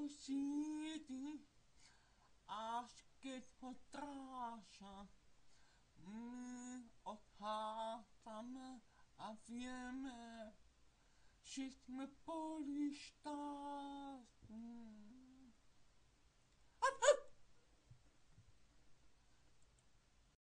cositi Až keď ho tráša. My odchádzame a vieme Že sme boli